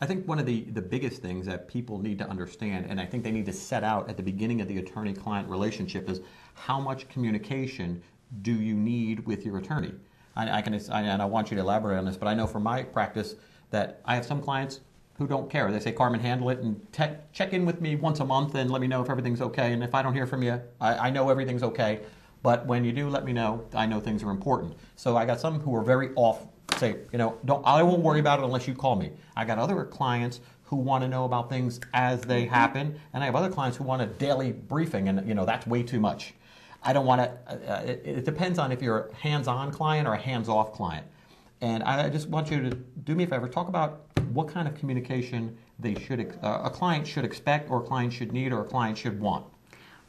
I think one of the, the biggest things that people need to understand, and I think they need to set out at the beginning of the attorney client relationship, is how much communication do you need with your attorney? I, I can, I, and I want you to elaborate on this, but I know from my practice that I have some clients who don't care. They say, Carmen, handle it and te- check in with me once a month and let me know if everything's okay. And if I don't hear from you, I, I know everything's okay. But when you do let me know, I know things are important. So I got some who are very off, say, you know, don't, I won't worry about it unless you call me. I got other clients who want to know about things as they happen, and I have other clients who want a daily briefing, and you know that's way too much. I don't want to. Uh, it, it depends on if you're a hands-on client or a hands-off client. And I just want you to do me a favor, talk about what kind of communication they should, uh, a client should expect, or a client should need, or a client should want.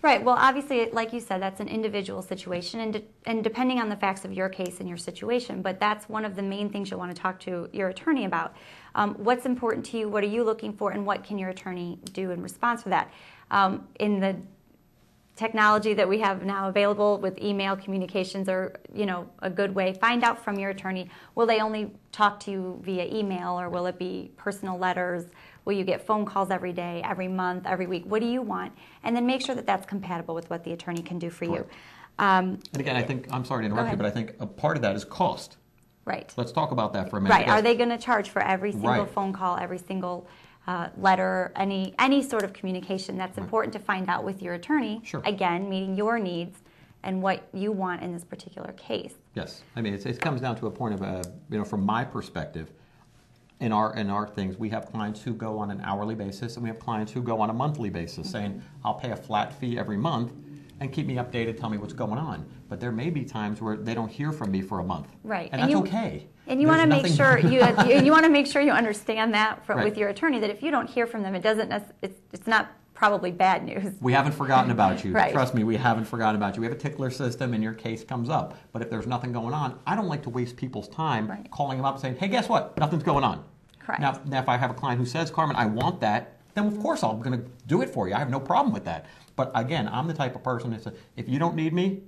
Right. Well, obviously, like you said, that's an individual situation, and de- and depending on the facts of your case and your situation. But that's one of the main things you'll want to talk to your attorney about. Um, what's important to you? What are you looking for? And what can your attorney do in response to that? Um, in the technology that we have now available with email communications are you know a good way. Find out from your attorney will they only talk to you via email or will it be personal letters? Will you get phone calls every day every month every week? What do you want? And then make sure that that's compatible with what the attorney can do for you. Um, And again, I think, I'm sorry to interrupt you, but I think a part of that is cost. right. Let's talk about that for a minute. right. Are they going to charge for every single Right. phone call every single uh, letter any any sort of communication that's important to find out with your attorney Sure. again meeting your needs and what you want in this particular case. Yes, I mean, it's, it comes down to a point of, uh, you know, from my perspective, in our in our things, we have clients who go on an hourly basis, and we have clients who go on a monthly basis, saying, "I'll pay a flat fee every month, and keep me updated, tell me what's going on." But there may be times where they don't hear from me for a month, Right. And, And that's you- okay. And you want to make sure you you, you want to make sure you understand that from, Right. with your attorney that if you don't hear from them, it doesn't it's it's not probably bad news. We haven't forgotten about you. Right. Trust me, we haven't forgotten about you. We have a tickler system and your case comes up. But if there's nothing going on, I don't like to waste people's time Right. calling them up and saying, hey, guess what? Nothing's going on. Correct. Now, now, if I have a client who says, Carmen, I want that, then of course I'm going to do it for you. I have no problem with that. But again, I'm the type of person that says, if you don't need me,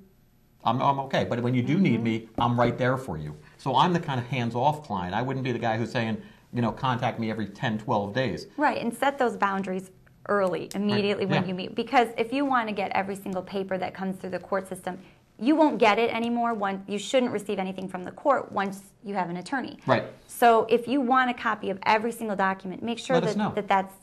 I'm, I'm okay. But when you do Mm-hmm. need me, I'm right there for you. So I'm the kind of hands off client. I wouldn't be the guy who's saying, you know, contact me every 10, 12 days. Right, and set those boundaries early, immediately when yeah. you meet. Because if you want to get every single paper that comes through the court system, you won't get it anymore. One, you shouldn't receive anything from the court once you have an attorney. Right. So if you want a copy of every single document, make sure Let that, that that's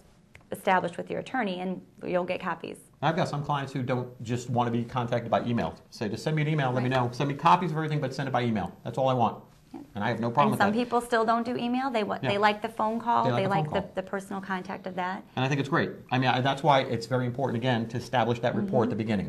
established with your attorney, and you'll get copies. I've got some clients who don't just want to be contacted by email. Say, just send me an email, let me know. Send me copies of everything, but send it by email. That's all I want. And I have no problem And with some that. people still don't do email. They Yeah. they like the phone call. They like They the like the, the personal contact of that. And I think it's great. I mean, I, that's why it's very important, again, to establish that rapport at the mm-hmm. beginning.